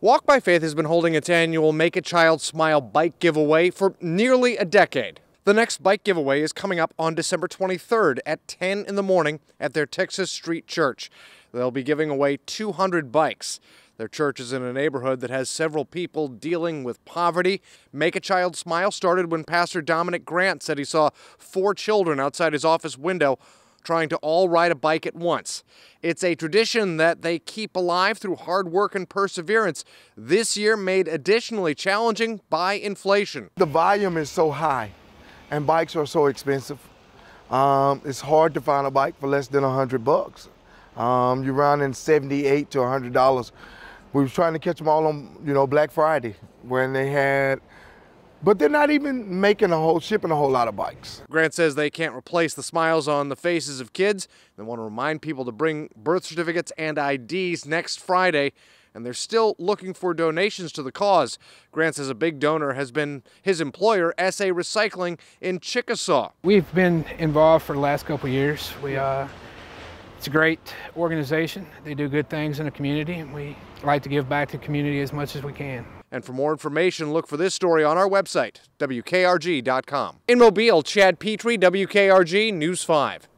Walk by Faith has been holding its annual Make a Child Smile bike giveaway for nearly a decade. The next bike giveaway is coming up on December 23rd at 10 in the morning at their Texas Street Church. They'll be giving away 200 bikes. Their church is in a neighborhood that has several people dealing with poverty. Make a Child Smile started when Pastor Dominic Grant said he saw four children outside his office window trying to all ride a bike at once. It's a tradition that they keep alive through hard work and perseverance, this year made additionally challenging by inflation. The volume is so high and bikes are so expensive. Um, it's hard to find a bike for less than 100 bucks. Um, you're running 78 to $100. We was trying to catch them all on, you know, Black Friday when they had but they're not even making a whole shipping a whole lot of bikes. Grant says they can't replace the smiles on the faces of kids. They want to remind people to bring birth certificates and IDs next Friday, and they're still looking for donations to the cause. Grant says a big donor has been his employer, SA Recycling in Chickasaw. We've been involved for the last couple years. We uh, it's a great organization. They do good things in the community, and we like to give back to the community as much as we can. And for more information, look for this story on our website, WKRG.com. In Mobile, Chad Petrie, WKRG News 5.